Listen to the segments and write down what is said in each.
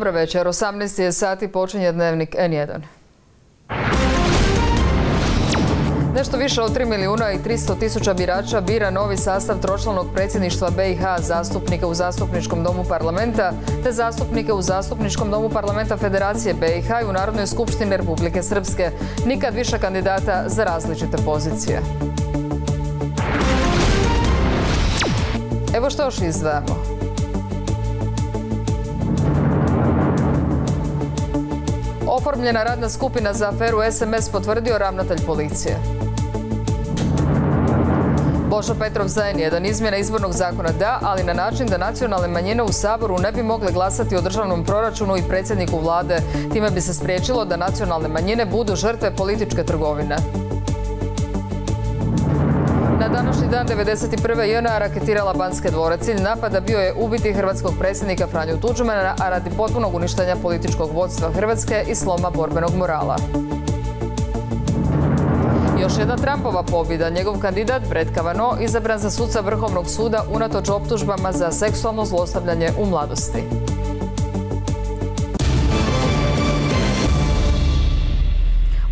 Dobro večer, 18 je sati počinje dnevnik N1. Nešto više od 3 milijuna i 300 tisuća birača bira novi sastav tročlanog predsjedništva BiH zastupnike u zastupničkom domu parlamenta te zastupnike u zastupničkom domu parlamenta Federacije BiH i u Narodnoj skupštini Republike Srpske. Nikad više kandidata za različite pozicije. Evo što još izdvajamo. Oformljena radna skupina za aferu SMS potvrdio ravnatelj policije. Bošo Petrov za jedan izmjena izbornog zakona da, ali na način da nacionalne manjine u Saboru ne bi mogle glasati o državnom proračunu i predsjedniku vlade. Time bi se spriječilo da nacionalne manjine budu žrtve političke trgovine. Na današnji dan 1991. JNA raketirala Banske dvore. Cilj napada bio je ubiti hrvatskog predsjednika Franju Tuđmana, a radi potpunog uništenja političkog vodstva Hrvatske i sloma borbenog morala. Još jedna Trumpova pobjeda. Njegov kandidat Brett Kavanaugh izabran za suca Vrhovnog suda unatoč optužbama za seksualno zlostavljanje u mladosti.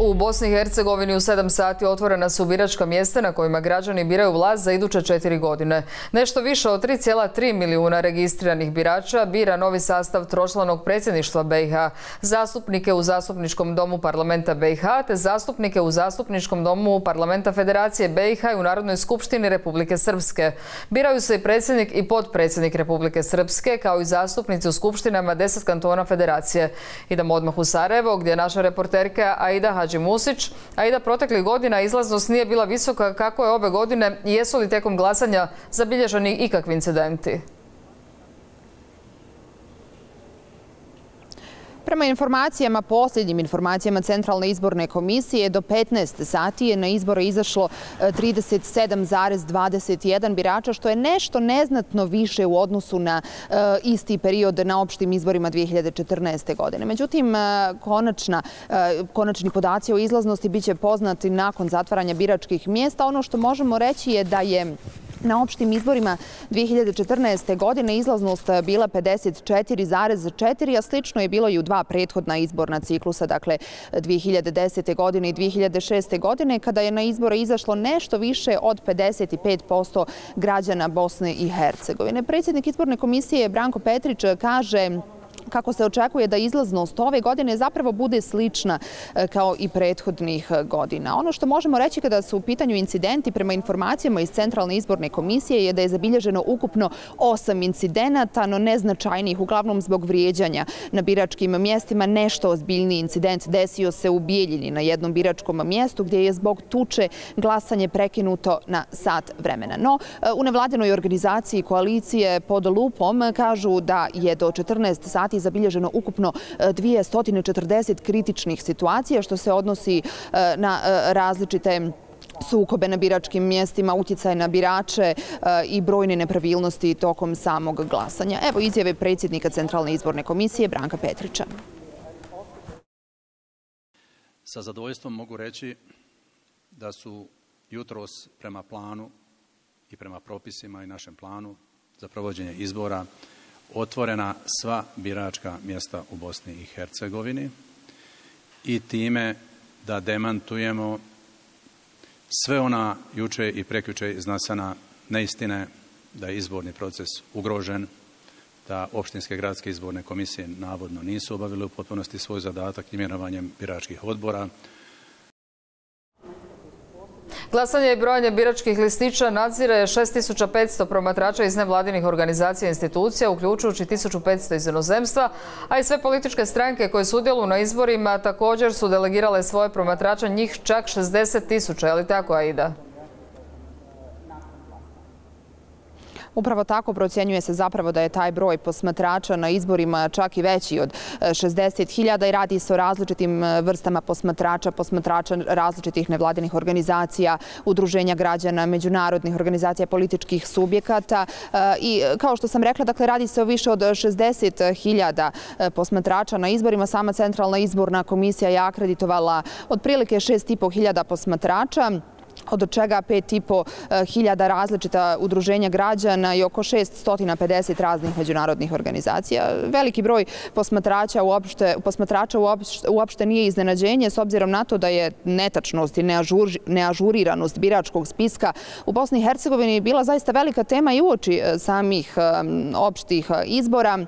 U Bosni i Hercegovini u 7 sati otvorena su biračka mjesta na kojima građani biraju vlast za iduće četiri godine. Nešto više od 3,3 milijuna registriranih birača bira novi sastav tročlanog predsjedništva BiH, zastupnike u zastupničkom domu parlamenta BiH te zastupnike u zastupničkom domu parlamenta Federacije BiH i u Narodnoj skupštini Republike Srpske. Biraju se i predsjednik i potpredsjednik Republike Srpske kao i zastupnici u skupštinama 10 kantona Federacije. Idemo odmah u Sarajevo gdje je naša reporterka Aida Hadži Musić, a i da proteklih godina izlaznost nije bila visoka kako je ove godine i jesu li tijekom glasanja zabilježeni ikakvi incidenti? Prema informacijama, posljednjim informacijama Centralne izborne komisije, do 15 sati je na izbore izašlo 37,21 e, birača, što je nešto neznatno više u odnosu na e, isti period na opštim izborima 2014. godine. Međutim, e, konačni podaci o izlaznosti bit će poznati nakon zatvaranja biračkih mjesta. Ono što možemo reći je da je na opštim izborima 2014. godine izlaznost bila 54,4, a slično je bilo i u dva prethodna izborna ciklusa, dakle 2010. godine i 2006. godine, kada je na izbore izašlo nešto više od 55% građana Bosne i Hercegovine. Predsjednik izborne komisije Branko Petrić kaže kako se očekuje da izlaznost ove godine zapravo bude slična e, kao i prethodnih godina. Ono što možemo reći kada su u pitanju incidenti prema informacijama iz Centralne izborne komisije je da je zabilježeno ukupno osam incidenata, no neznačajnijih, uglavnom zbog vrijeđanja na biračkim mjestima. Nešto ozbiljni incident desio se u Bijeljini na jednom biračkom mjestu gdje je zbog tuče glasanje prekinuto na sat vremena. No, e, u nevladinoj organizaciji koalicije pod lupom kažu da je do 14 sati zabilježeno ukupno 240 e, kritičnih situacija što se odnosi e, na e, različite sukobe na biračkim mjestima, utjecaj na birače i brojne nepravilnosti tokom samog glasanja. Evo izjave predsjednika Centralne izborne komisije Branka Petrića. Sa zadovoljstvom mogu reći da su jutros prema planu i prema propisima i našem planu za provođenje izbora otvorena sva biračka mjesta u Bosni i Hercegovini i time da demantujemo sve ona juče i prekjuče iznasana neistine da je izborni proces ugrožen, da opštinske gradske izborne komisije navodno nisu obavile u potpunosti svoj zadatak imenovanjem biračkih odbora, Glasanje i brojanje biračkih listića nadzire 6500 promatrača iz nevladinih organizacija i institucija, uključujući 1500 iz inozemstva, a i sve političke stranke koje sudjeluju na izborima također su delegirale svoje promatrača, njih čak 60 tisuća, je li tako, Aida? Upravo tako procjenjuje se zapravo da je taj broj posmatrača na izborima čak i veći od 60.000 e, i radi se o različitim e, vrstama posmatrača, posmatrača različitih nevladinih organizacija, udruženja građana, međunarodnih organizacija političkih subjekata e, i kao što sam rekla, dakle radi se o više od 60.000 posmatrača na izborima. Sama centralna izborna komisija je akreditovala otprilike 6.500 posmatrača od čega 5,5 hiljada različita udruženja građana i oko 650 raznih međunarodnih organizacija. Veliki broj posmatrača uopšte, posmatrača uopšte, nije iznenađenje s obzirom na to da je netačnost i neažur, neažuriranost biračkog spiska u Bosni i Hercegovini bila zaista velika tema i uoči samih opštih izbora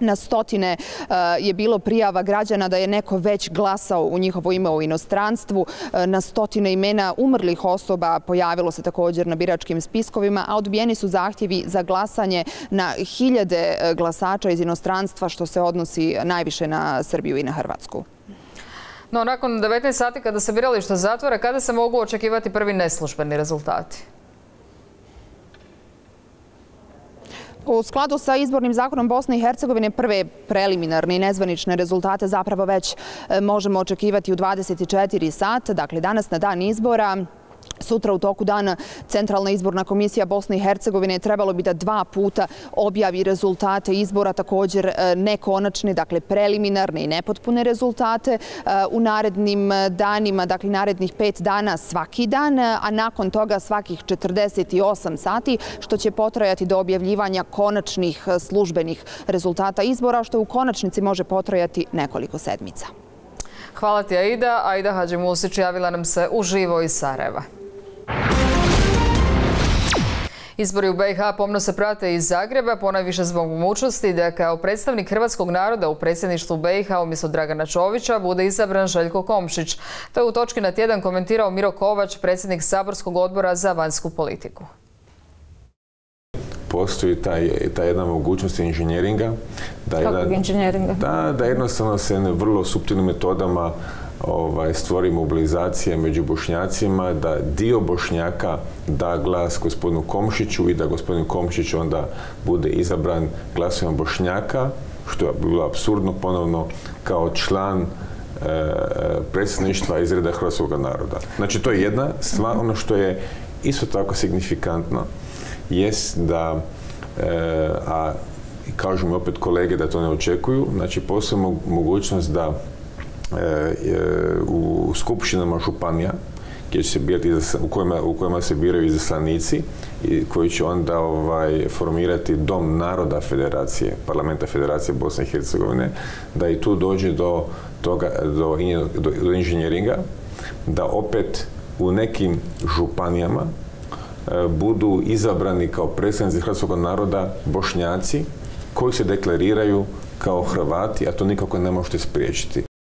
na stotine eh, je bilo prijava građana da je neko već glasao u njihovo ime u inostranstvu. Eh, na stotine imena umrlih osoba pojavilo se također na biračkim spiskovima, a odbijeni su zahtjevi za glasanje na hiljade eh, glasača iz inostranstva, što se odnosi najviše na Srbiju i na Hrvatsku. No, nakon 19 sati kada se birališta zatvore, kada se mogu očekivati prvi neslužbeni rezultati? U skladu sa izbornim zakonom Bosne i Hercegovine prve preliminarne i nezvanične rezultate zapravo već e, možemo očekivati u 24 sata, dakle danas na dan izbora. Sutra u toku dana Centralna izborna komisija Bosne i Hercegovine trebalo bi da dva puta objavi rezultate izbora, također e, nekonačne, dakle preliminarne i nepotpune rezultate e, u narednim danima, dakle narednih pet dana svaki dan, a nakon toga svakih 48 sati, što će potrajati do objavljivanja konačnih službenih rezultata izbora, što u konačnici može potrajati nekoliko sedmica. Hvala ti Aida. Aida Hadži Musić javila nam se u živo iz Sarajeva. Izbori u BiH pomno se prate iz Zagreba, ponajviše zbog mogućnosti da kao predstavnik hrvatskog naroda u predsjedništvu BiH umjesto Dragana Čovića bude izabran Željko Komšić. To je u točki na tjedan komentirao Miro Kovač, predsjednik Saborskog odbora za vanjsku politiku. Postoji taj, ta jedna mogućnost inženjeringa. Da, Kakvog inženjeringa? Da, da jednostavno se vrlo subtilnim metodama ovaj, stvori mobilizacija među bošnjacima, da dio bošnjaka da glas gospodinu Komšiću i da gospodin Komšić onda bude izabran glasovima bošnjaka, što je bilo absurdno ponovno kao član e, predsjedništva iz reda hrvatskog naroda. Znači, to je jedna stvar. Ono što je isto tako signifikantno jest da, e, a kažu mi opet kolege da to ne očekuju, znači postoji mogućnost da u skupštinama županija gdje se birati u kojima, u kojima se biraju izaslanici i koji će onda ovaj, formirati dom naroda federacije, parlamenta federacije Bosne i Hercegovine, da i tu dođe do toga, do, do inženjeringa, da opet u nekim županijama e, budu izabrani kao predstavnici hrvatskog naroda bošnjaci koji se deklariraju kao Hrvati, a to nikako ne možete spriječiti.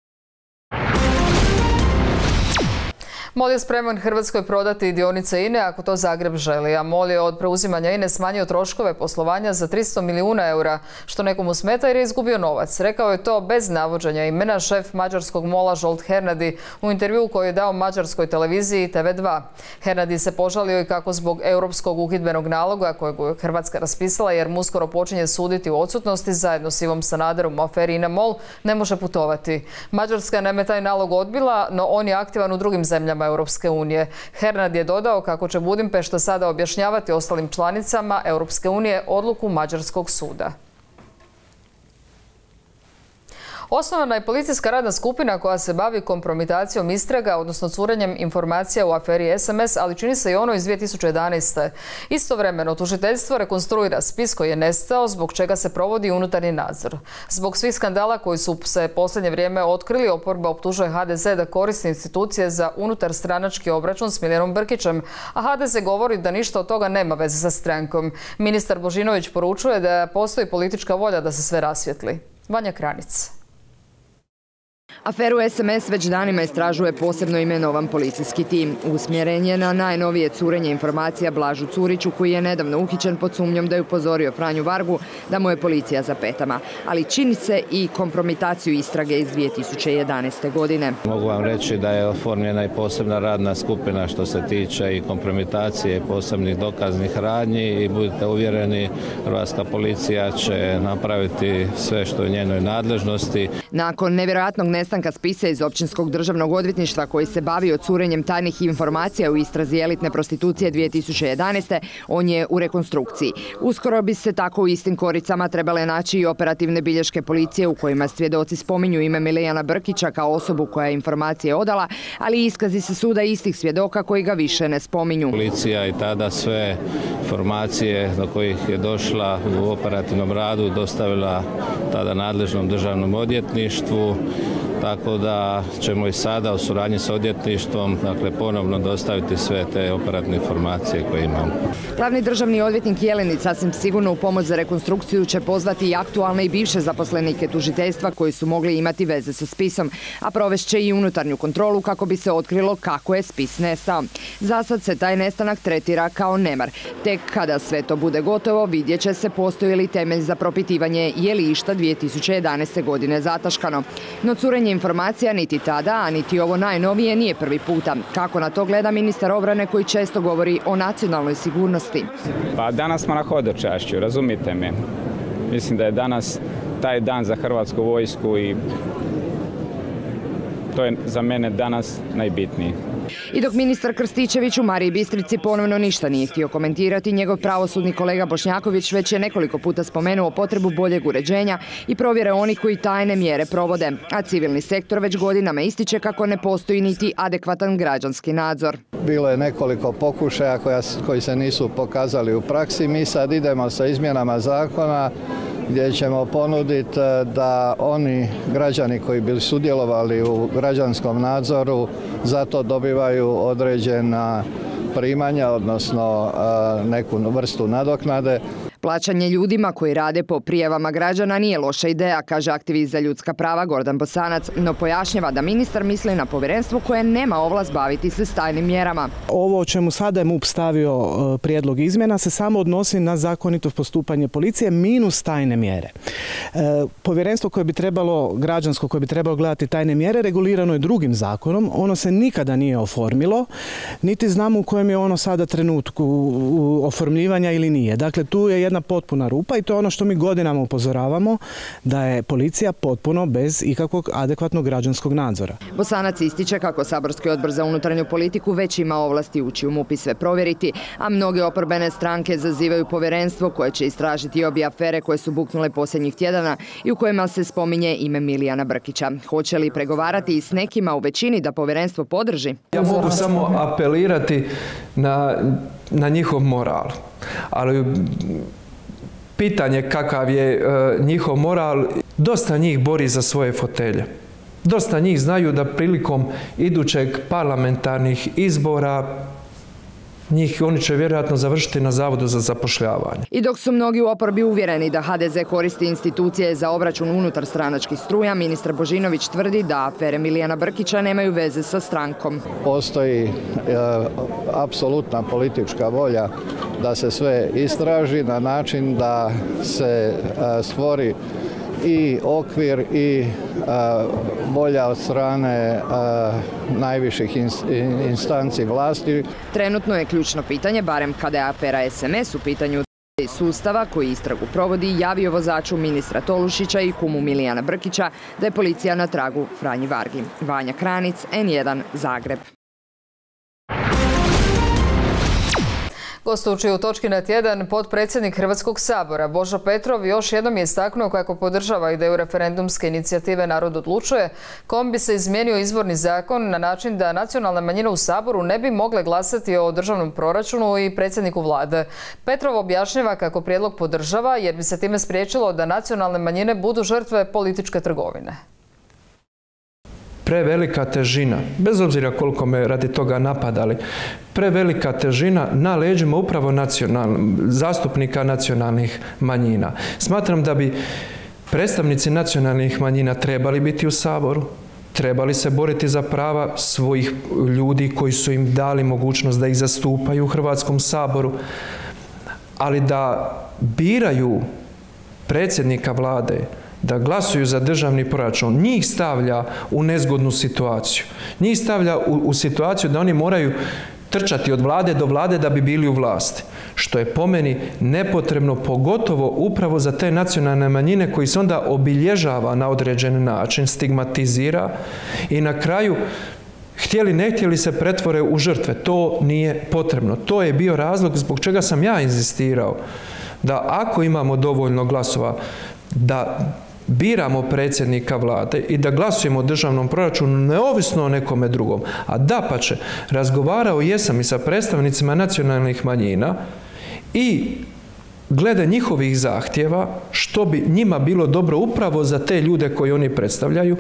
MOL je spreman Hrvatskoj prodati dionice INE ako to Zagreb želi, a MOL je od preuzimanja INE smanjio troškove poslovanja za 300 milijuna eura, što nekomu smeta jer je izgubio novac. Rekao je to bez navođenja imena šef mađarskog MOLA Žolt Hernadi u intervju koji je dao mađarskoj televiziji TV2. Hernadi se požalio i kako zbog europskog uhidbenog naloga kojeg je Hrvatska raspisala jer mu uskoro počinje suditi u odsutnosti zajedno s Ivom Sanaderom u aferi INA MOL ne može putovati. Mađarska nam je taj nalog odbila, no on je aktivan u drugim zemljama Europske unije. Hernad je dodao kako će Budimpešta sada objašnjavati ostalim članicama Europske unije odluku Mađarskog suda. Osnovana je policijska radna skupina koja se bavi kompromitacijom istraga, odnosno curenjem informacija u aferi SMS, ali čini se i ono iz 2011. Istovremeno, tužiteljstvo rekonstruira spis koji je nestao, zbog čega se provodi unutarnji nadzor. Zbog svih skandala koji su se posljednje vrijeme otkrili, oporba optužuje HDZ da koristi institucije za unutar stranački obračun s Miljanom Brkićem, a HDZ govori da ništa od toga nema veze sa strankom. Ministar Božinović poručuje da postoji politička volja da se sve rasvjetli. Vanja Kranic. Aferu SMS već danima istražuje posebno imenovan policijski tim. Usmjeren je na najnovije curenje informacija Blažu Curiću koji je nedavno uhićen pod sumnjom da je upozorio Franju Vargu da mu je policija za petama. Ali čini se i kompromitaciju istrage iz 2011. godine. Mogu vam reći da je oformljena i posebna radna skupina što se tiče i kompromitacije i posebnih dokaznih radnji i budite uvjereni Hrvatska policija će napraviti sve što je u njenoj nadležnosti. Nakon nevjerojatnog nestanka spisa iz Općinskog državnog odvjetništva koji se bavi curenjem tajnih informacija u istrazi elitne prostitucije 2011. on je u rekonstrukciji. Uskoro bi se tako u istim koricama trebale naći i operativne bilješke policije u kojima svjedoci spominju ime Milijana Brkića kao osobu koja je informacije odala, ali i iskazi se suda istih svjedoka koji ga više ne spominju. Policija i tada sve informacije do kojih je došla u operativnom radu dostavila tada nadležnom državnom odvjetništvu tako da ćemo i sada u suradnji s odvjetništvom dakle, ponovno dostaviti sve te operativne informacije koje imamo. Glavni državni odvjetnik Jelenic sasvim sigurno u pomoć za rekonstrukciju će pozvati i aktualne i bivše zaposlenike tužiteljstva koji su mogli imati veze sa spisom, a provešće i unutarnju kontrolu kako bi se otkrilo kako je spis nestao. Za sad se taj nestanak tretira kao nemar. Tek kada sve to bude gotovo vidjet će se postoji li temelj za propitivanje je li išta 2011. godine zataškano. No curenje informacija niti tada, a niti ovo najnovije nije prvi puta. Kako na to gleda ministar obrane koji često govori o nacionalnoj sigurnosti? Pa danas smo na hodočašću, razumite me. Mislim da je danas taj dan za Hrvatsku vojsku i to je za mene danas najbitniji. I dok ministar Krstičević u Mariji Bistrici ponovno ništa nije htio komentirati, njegov pravosudni kolega Bošnjaković već je nekoliko puta spomenuo potrebu boljeg uređenja i provjere onih koji tajne mjere provode, a civilni sektor već godinama ističe kako ne postoji niti adekvatan građanski nadzor. Bilo je nekoliko pokušaja koji se nisu pokazali u praksi. Mi sad idemo sa izmjenama zakona gdje ćemo ponuditi e, da oni građani koji bi sudjelovali u građanskom nadzoru zato dobivaju određena primanja, odnosno e, neku vrstu nadoknade. Plaćanje ljudima koji rade po prijavama građana nije loša ideja, kaže aktivist za ljudska prava Gordan Bosanac, no pojašnjava da ministar misli na povjerenstvo koje nema ovlast baviti se s tajnim mjerama. Ovo o čemu sada je MUP stavio e, prijedlog izmjena se samo odnosi na zakonito postupanje policije minus tajne mjere. E, povjerenstvo koje bi trebalo, građansko koje bi trebalo gledati tajne mjere, regulirano je drugim zakonom. Ono se nikada nije oformilo, niti znamo u kojem je ono sada trenutku oformljivanja ili nije. Dakle, tu je potpuna rupa i to je ono što mi godinama upozoravamo da je policija potpuno bez ikakvog adekvatnog građanskog nadzora. Bosanac ističe kako Saborski odbor za unutarnju politiku već ima ovlasti ući u MUP i sve provjeriti, a mnoge oporbene stranke zazivaju povjerenstvo koje će istražiti obje afere koje su buknule posljednjih tjedana i u kojima se spominje ime Milijana Brkića. Hoće li pregovarati i s nekima u većini da povjerenstvo podrži? Ja mogu samo apelirati na, na njihov moral. Ali pitanje kakav je e, njihov moral, dosta njih bori za svoje fotelje. Dosta njih znaju da prilikom idućeg parlamentarnih izbora njih oni će vjerojatno završiti na zavodu za zapošljavanje. I dok su mnogi u oporbi uvjereni da HDZ koristi institucije za obračun unutar stranačkih struja, ministar Božinović tvrdi da afere Milijana Brkića nemaju veze sa strankom. Postoji e, apsolutna politička volja da se sve istraži na način da se e, stvori i okvir i volja od strane najviših instanci vlasti. Trenutno je ključno pitanje, barem kada je afera SMS u pitanju sustava koji istragu provodi javio vozaču ministra Tolušića i kumu Milijana Brkića da je policija na tragu Franji Vargi. Vanja Kranic, N1, Zagreb. Gostujući u točki na tjedan, potpredsjednik Hrvatskog sabora Božo Petrov još jednom je istaknuo kako podržava ideju referendumske inicijative Narod odlučuje, kom bi se izmijenio izvorni zakon na način da nacionalna manjina u saboru ne bi mogle glasati o državnom proračunu i predsjedniku vlade. Petrov objašnjava kako prijedlog podržava jer bi se time spriječilo da nacionalne manjine budu žrtve političke trgovine prevelika težina, bez obzira koliko me radi toga napadali, prevelika težina na leđima upravo zastupnika nacionalnih manjina. Smatram da bi predstavnici nacionalnih manjina trebali biti u Saboru, trebali se boriti za prava svojih ljudi koji su im dali mogućnost da ih zastupaju u Hrvatskom saboru, ali da biraju predsjednika vlade, da glasuju za državni proračun, njih stavlja u nezgodnu situaciju. Njih stavlja u, situaciju da oni moraju trčati od vlade do vlade da bi bili u vlasti. Što je po meni nepotrebno, pogotovo upravo za te nacionalne manjine koji se onda obilježava na određen način, stigmatizira i na kraju htjeli ne htjeli se pretvore u žrtve. To nije potrebno. To je bio razlog zbog čega sam ja inzistirao da ako imamo dovoljno glasova da biramo predsjednika vlade i da glasujemo o državnom proračunu neovisno o nekome drugom, a da pa će, razgovarao jesam i sa predstavnicima nacionalnih manjina i glede njihovih zahtjeva, što bi njima bilo dobro upravo za te ljude koji oni predstavljaju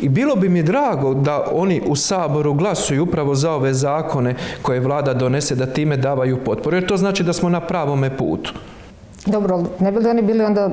i bilo bi mi drago da oni u Saboru glasuju upravo za ove zakone koje vlada donese da time davaju potporu, jer to znači da smo na pravome putu. Dobro, ne bi li oni bili onda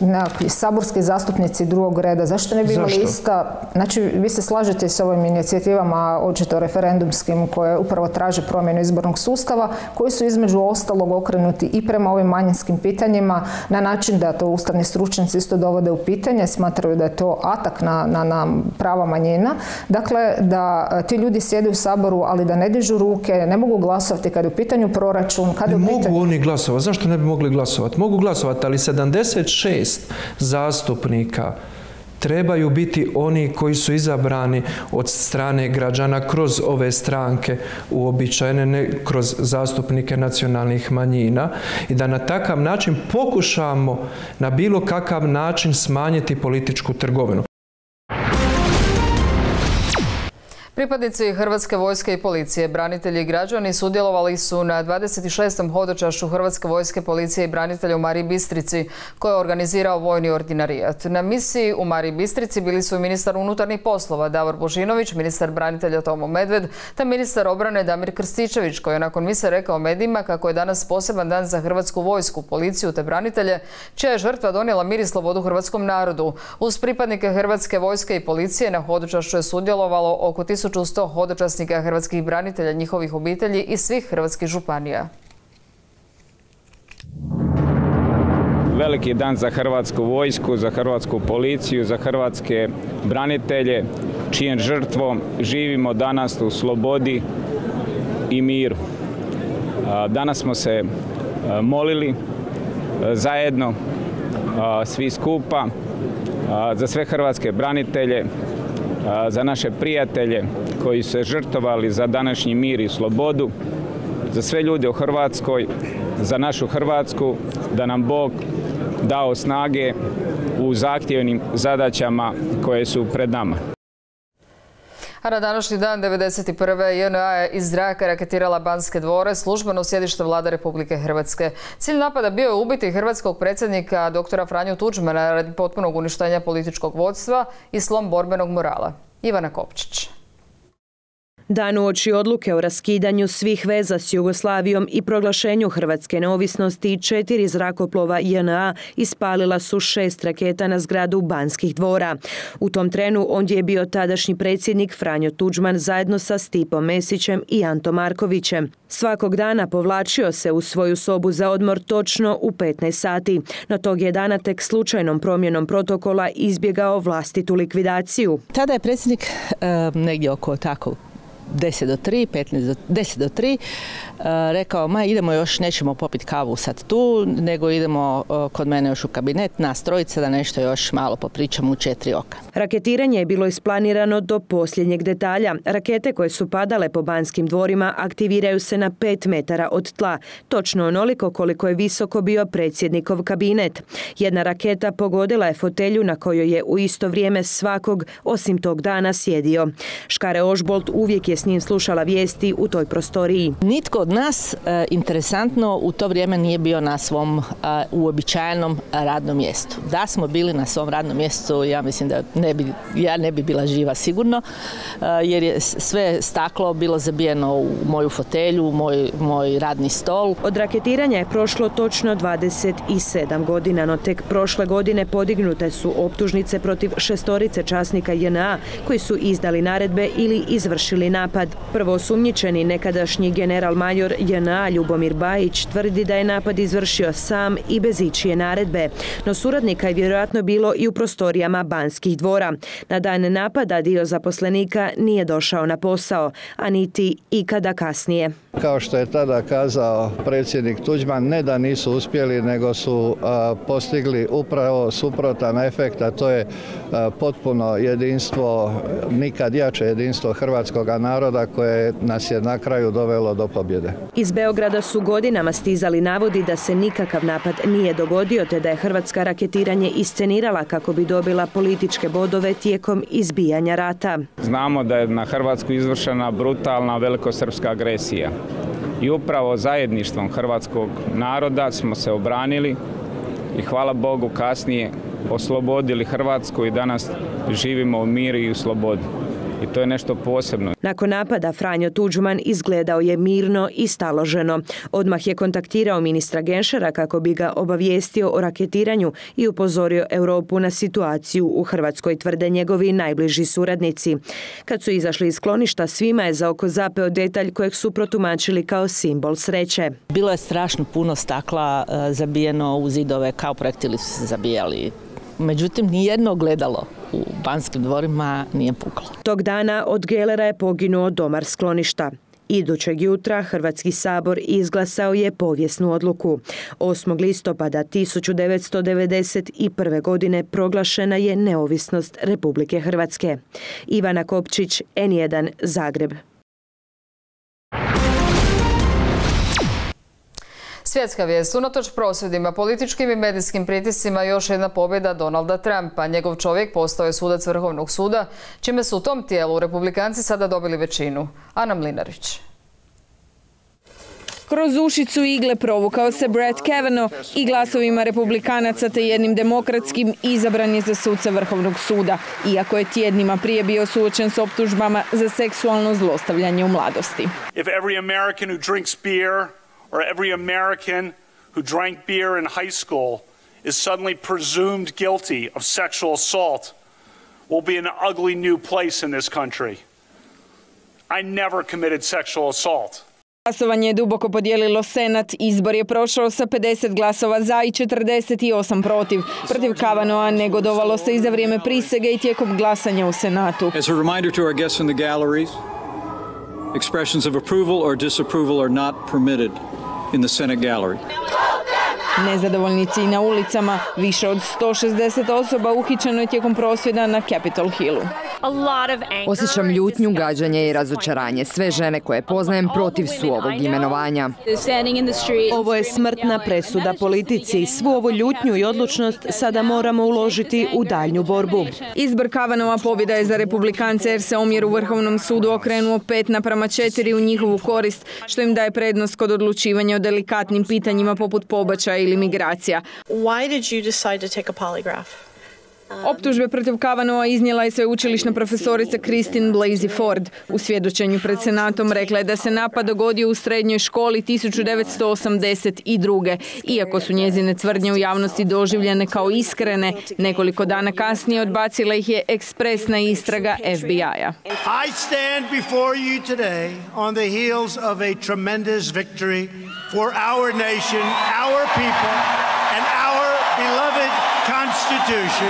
nekakvi saborski zastupnici drugog reda? Zašto ne bi imali ista... Znači, vi se slažete s ovim inicijativama, očito referendumskim, koje upravo traže promjenu izbornog sustava, koji su između ostalog okrenuti i prema ovim manjinskim pitanjima na način da to ustavni stručnjaci isto dovode u pitanje, smatraju da je to atak na, na, na prava manjina. Dakle, da ti ljudi sjede u Saboru, ali da ne dižu ruke, ne mogu glasovati kad je u pitanju proračun, kad je u pitanju... mogu oni glasovati. Zašto ne bi mogli glasovati? Glasovati. Mogu glasovati, ali 76 zastupnika trebaju biti oni koji su izabrani od strane građana kroz ove stranke uobičajene, ne kroz zastupnike nacionalnih manjina i da na takav način pokušamo na bilo kakav način smanjiti političku trgovinu. Pripadnici Hrvatske vojske i policije, branitelji i građani sudjelovali su na 26. hodočašu Hrvatske vojske, policije i branitelja u Mariji Bistrici, koje je organizirao vojni ordinarijat. Na misiji u Mariji Bistrici bili su ministar unutarnjih poslova Davor Božinović, ministar branitelja Tomo Medved, te ministar obrane Damir Krstičević, koji je nakon mise rekao medijima kako je danas poseban dan za Hrvatsku vojsku, policiju te branitelje, čija je žrtva donijela mir i slobodu hrvatskom narodu. Uz pripadnike Hrvatske vojske i policije na hodočašu je sudjelovalo oko 1100 hodočasnika hrvatskih branitelja, njihovih obitelji i svih hrvatskih županija. Veliki dan za hrvatsku vojsku, za hrvatsku policiju, za hrvatske branitelje, čijem žrtvom živimo danas u slobodi i miru. Danas smo se molili zajedno, svi skupa, za sve hrvatske branitelje, za naše prijatelje koji se žrtovali za današnji mir i slobodu, za sve ljude u Hrvatskoj, za našu Hrvatsku, da nam Bog dao snage u zahtjevnim zadaćama koje su pred nama. A na današnji dan 1991. JNA je iz zraka raketirala Banske dvore, službeno sjedište vlade Republike Hrvatske. Cilj napada bio je ubiti hrvatskog predsjednika doktora Franju Tuđmana radi potpunog uništenja političkog vodstva i slom borbenog morala. Ivana Kopčić. Dan uoči odluke o raskidanju svih veza s Jugoslavijom i proglašenju Hrvatske neovisnosti četiri zrakoplova JNA ispalila su šest raketa na zgradu Banskih dvora. U tom trenu ondje je bio tadašnji predsjednik Franjo Tuđman zajedno sa Stipom Mesićem i Anto Markovićem. Svakog dana povlačio se u svoju sobu za odmor točno u 15 sati. No tog je dana tek slučajnom promjenom protokola izbjegao vlastitu likvidaciju. Tada je predsjednik e, negdje oko tako 10 do 3, 15 do, 10 do 3, e, rekao, ma idemo još, nećemo popiti kavu sad tu, nego idemo e, kod mene još u kabinet, nas trojica, da nešto još malo popričamo u četiri oka. Raketiranje je bilo isplanirano do posljednjeg detalja. Rakete koje su padale po banskim dvorima aktiviraju se na 5 metara od tla, točno onoliko koliko je visoko bio predsjednikov kabinet. Jedna raketa pogodila je fotelju na kojoj je u isto vrijeme svakog, osim tog dana, sjedio. Škare Ožbolt uvijek je s njim slušala vijesti u toj prostoriji. Nitko od nas, e, interesantno, u to vrijeme nije bio na svom e, uobičajenom radnom mjestu. Da smo bili na svom radnom mjestu, ja mislim da ne bi, ja ne bi bila živa sigurno, e, jer je sve staklo bilo zabijeno u moju fotelju, u moj, moj radni stol. Od raketiranja je prošlo točno 27 godina, no tek prošle godine podignute su optužnice protiv šestorice časnika JNA koji su izdali naredbe ili izvršili napad napad. Prvo osumnjičeni nekadašnji general major JNA Ljubomir Bajić tvrdi da je napad izvršio sam i bez ičije naredbe, no suradnika je vjerojatno bilo i u prostorijama banskih dvora. Na dan napada dio zaposlenika nije došao na posao, a niti ikada kasnije. Kao što je tada kazao predsjednik Tuđman, ne da nisu uspjeli, nego su postigli upravo suprotan efekt, a to je potpuno jedinstvo, nikad jače jedinstvo hrvatskog naroda koje nas je na kraju dovelo do pobjede. Iz Beograda su godinama stizali navodi da se nikakav napad nije dogodio, te da je Hrvatska raketiranje iscenirala kako bi dobila političke bodove tijekom izbijanja rata. Znamo da je na Hrvatsku izvršena brutalna velikosrpska agresija i upravo zajedništvom hrvatskog naroda smo se obranili i hvala Bogu kasnije oslobodili Hrvatsku i danas živimo u miru i u slobodi i to je nešto posebno. Nakon napada Franjo Tuđman izgledao je mirno i staloženo. Odmah je kontaktirao ministra Genšera kako bi ga obavijestio o raketiranju i upozorio Europu na situaciju u Hrvatskoj, tvrde njegovi najbliži suradnici. Kad su izašli iz skloništa, svima je za oko zapeo detalj kojeg su protumačili kao simbol sreće. Bilo je strašno puno stakla e, zabijeno u zidove, kao projektili su se zabijali međutim nijedno gledalo u Banskim dvorima nije puklo. Tog dana od Gelera je poginuo domar skloništa. Idućeg jutra Hrvatski sabor izglasao je povijesnu odluku. 8. listopada 1991. godine proglašena je neovisnost Republike Hrvatske. Ivana Kopčić, N1, Zagreb. Svjetska vijest. Unatoč prosvjedima, političkim i medijskim pritiscima još jedna pobjeda Donalda Trumpa. Njegov čovjek postao je sudac Vrhovnog suda, čime su u tom tijelu republikanci sada dobili većinu. Ana Mlinarić. Kroz ušicu igle provukao se Brett Kavanaugh i glasovima republikanaca te jednim demokratskim izabran je za suca Vrhovnog suda, iako je tjednima prije bio suočen s optužbama za seksualno zlostavljanje u mladosti. Or every American who drank beer in high school is suddenly presumed guilty of sexual assault will be an ugly new place in this country. I never committed sexual assault. Glasovanje je duboko podijelilo Senat. Izbor je prošao sa 50 glasova za i 48 protiv. Protiv Kavanoa negodovalo se i za vrijeme prisege i tijekom glasanja u Senatu. As a reminder to our guests in the galleries, expressions of approval or disapproval are not permitted in the Senate gallery. Nezadovoljnici na ulicama, više od 160 osoba uhićeno je tijekom prosvjeda na Capitol Hillu. Osjećam ljutnju, gađanje i razočaranje. Sve žene koje poznajem protiv su ovog imenovanja. Ovo je smrtna presuda politici. Svu ovu ljutnju i odlučnost sada moramo uložiti u daljnju borbu. Izbor Kavanova pobjeda je za republikance jer se omjer u Vrhovnom sudu okrenuo pet naprama četiri u njihovu korist, što im daje prednost kod odlučivanja o delikatnim pitanjima poput pobačaja ili migracija. Why did you decide to take a polygraph? Optužbe protiv Kavanova iznijela je sveučilišna profesorica Kristin Blasey Ford. U svjedočenju pred senatom rekla je da se napad dogodio u srednjoj školi 1982. Iako su njezine tvrdnje u javnosti doživljene kao iskrene, nekoliko dana kasnije odbacila ih je ekspresna istraga FBI-a. I stand before you today on the heels of a tremendous victory for our nation, our people and our beloved Constitution.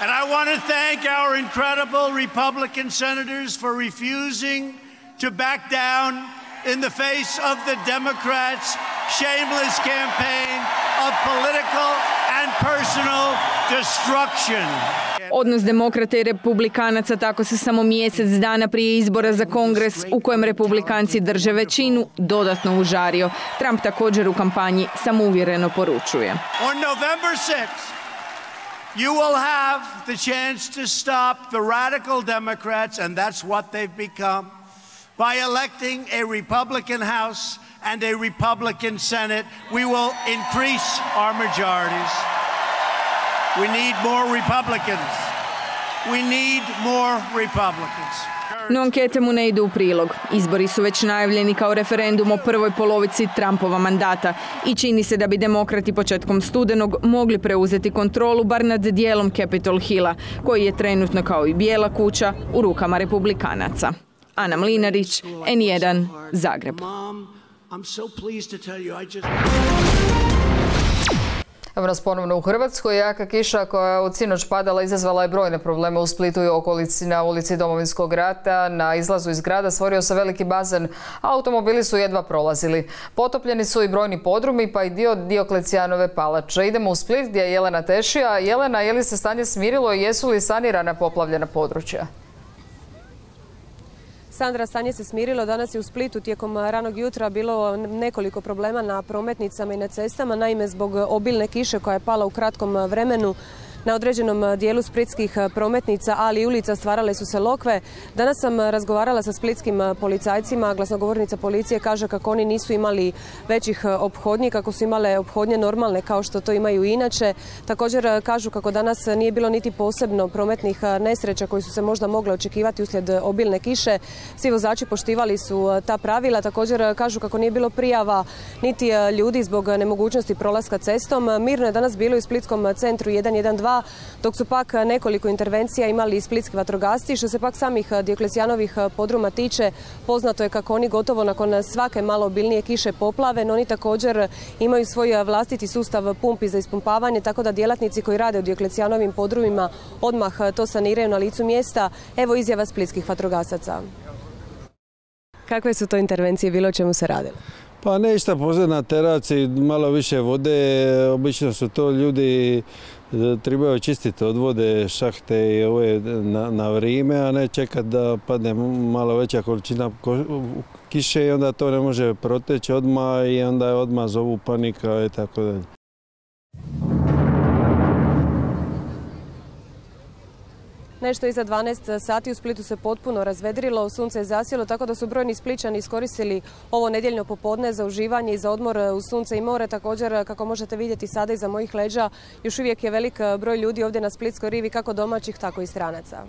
And I want to thank our incredible Republican senators for refusing to back down in the face of the Democrats' shameless campaign of political and personal destruction. Odnos demokrata i republikanaca tako se samo mjesec dana prije izbora za kongres u kojem republikanci drže većinu dodatno užario. Trump također u kampanji samouvjereno poručuje. On November 6 You will have the chance to stop the radical Democrats, and that's what they've become, by electing a Republican House and a Republican Senate. We will increase our majorities. We need more Republicans. We need more Republicans. No ankete mu ne idu u prilog. Izbori su već najavljeni kao referendum o prvoj polovici Trumpova mandata i čini se da bi demokrati početkom studenog mogli preuzeti kontrolu bar nad dijelom Capitol Hilla, koji je trenutno kao i bijela kuća u rukama republikanaca. Ana Mlinarić, N1, Zagreb. Evo nas ponovno u Hrvatskoj. Jaka kiša koja je od sinoć padala izazvala je brojne probleme u Splitu i okolici na ulici Domovinskog rata. Na izlazu iz grada stvorio se veliki bazen, a automobili su jedva prolazili. Potopljeni su i brojni podrumi pa i dio Dioklecijanove palače. Idemo u Split gdje je Jelena Tešija. Jelena, je li se stanje smirilo i jesu li sanirana poplavljena područja? Sandra, stanje se smirilo. Danas je u Splitu tijekom ranog jutra bilo nekoliko problema na prometnicama i na cestama. Naime, zbog obilne kiše koja je pala u kratkom vremenu, na određenom dijelu splitskih prometnica, ali i ulica stvarale su se lokve. Danas sam razgovarala sa splitskim policajcima. Glasnogovornica policije kaže kako oni nisu imali većih ophodnji, kako su imale ophodnje normalne kao što to imaju inače. Također kažu kako danas nije bilo niti posebno prometnih nesreća koji su se možda mogle očekivati uslijed obilne kiše. Svi vozači poštivali su ta pravila. Također kažu kako nije bilo prijava niti ljudi zbog nemogućnosti prolaska cestom. Mirno je danas bilo u Splitskom centru 112 dok su pak nekoliko intervencija imali i splitski vatrogasci. Što se pak samih Dioklecijanovih podruma tiče, poznato je kako oni gotovo nakon svake malo obilnije kiše poplave, no oni također imaju svoj vlastiti sustav pumpi za ispumpavanje, tako da djelatnici koji rade u Dioklecijanovim podrumima odmah to saniraju na licu mjesta. Evo izjava splitskih vatrogasaca. Kakve su to intervencije bilo čemu se radilo? Pa ništa, pozad na teraci, malo više vode, obično su to ljudi trebaju čistiti odvode, šahte i ove na, na vrijeme, a ne čekati da padne malo veća količina kiše i onda to ne može proteći odmah i onda je odmah zovu panika i tako dalje. Nešto iza 12 sati u Splitu se potpuno razvedrilo, sunce je zasjelo, tako da su brojni Spličani iskoristili ovo nedjeljno popodne za uživanje i za odmor u sunce i more. Također, kako možete vidjeti sada iza mojih leđa, još uvijek je velik broj ljudi ovdje na Splitskoj rivi, kako domaćih, tako i stranaca.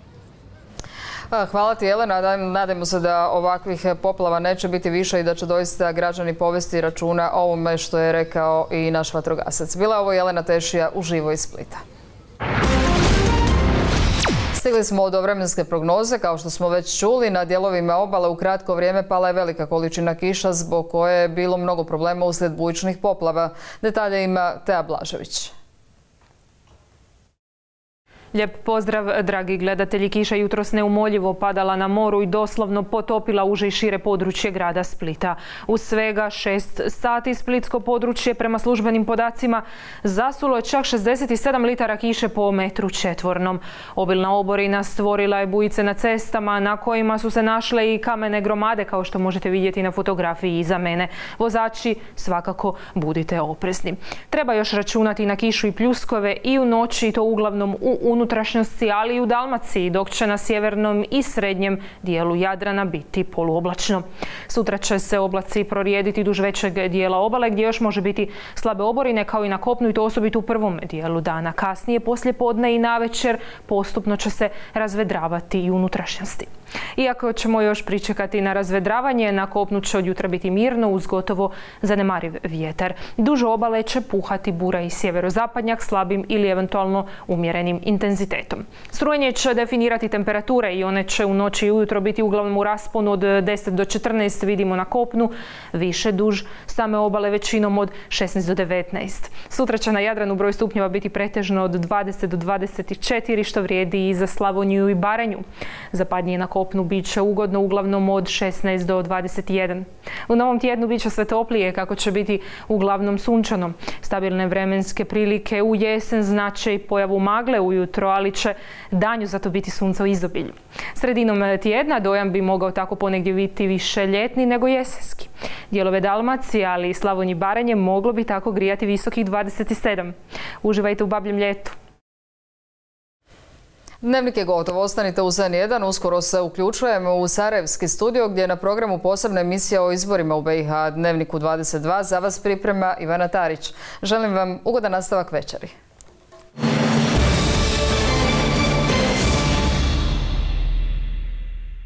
Hvala ti Jelena, nadamo se da ovakvih poplava neće biti više i da će doista građani povesti računa o ovome što je rekao i naš vatrogasac. Bila ovo Jelena Tešija uživo iz Splita. Stigli smo do vremenske prognoze, kao što smo već čuli, na dijelovima obale u kratko vrijeme pala je velika količina kiša zbog koje je bilo mnogo problema uslijed bujičnih poplava. Detalje ima Teja Blažević. Lijep pozdrav, dragi gledatelji. Kiša jutros neumoljivo padala na moru i doslovno potopila uže i šire područje grada Splita. U svega šest sati splitsko područje prema službenim podacima zasulo je čak 67 litara kiše po metru četvornom. Obilna oborina stvorila je bujice na cestama na kojima su se našle i kamene gromade kao što možete vidjeti na fotografiji iza mene. Vozači svakako budite oprezni. Treba još računati na kišu i pljuskove i u noći to uglavnom u unutrašnjosti, ali i u Dalmaciji, dok će na sjevernom i srednjem dijelu Jadrana biti poluoblačno. Sutra će se oblaci prorijediti duž većeg dijela obale, gdje još može biti slabe oborine, kao i na kopnu, i to osobito u prvom dijelu dana. Kasnije, poslije podne i navečer, postupno će se razvedravati i unutrašnjosti. Iako ćemo još pričekati na razvedravanje, na kopnu će od jutra biti mirno uz gotovo zanemariv vjetar. Dužo obale će puhati bura i sjeverozapadnjak slabim ili eventualno umjerenim intenzitetom. Strujenje će definirati temperature i one će u noći i ujutro biti uglavnom u rasponu od 10 do 14 vidimo na kopnu, više duž same obale većinom od 16 do 19. Sutra će na Jadranu broj stupnjeva biti pretežno od 20 do 24 što vrijedi i za Slavoniju i Barenju. Zapadnije na kopnu bit će ugodno uglavnom od 16 do 21. U novom tjednu bit će sve toplije kako će biti uglavnom sunčano. Stabilne vremenske prilike u jesen znače i pojavu magle ujutro, ali će danju zato biti sunca u izobilju. Sredinom tjedna dojam bi mogao tako ponegdje biti više ljetni nego jesenski. Dijelove Dalmacije, ali i Slavonji Baranje moglo bi tako grijati visokih 27. Uživajte u babljem ljetu. Dnevnik je gotov, ostanite u ZN1, uskoro se uključujemo u Sarajevski studio gdje je na programu posebna emisija o izborima u BiH Dnevniku 22 za vas priprema Ivana Tarić. Želim vam ugodan nastavak večeri.